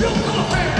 You come here.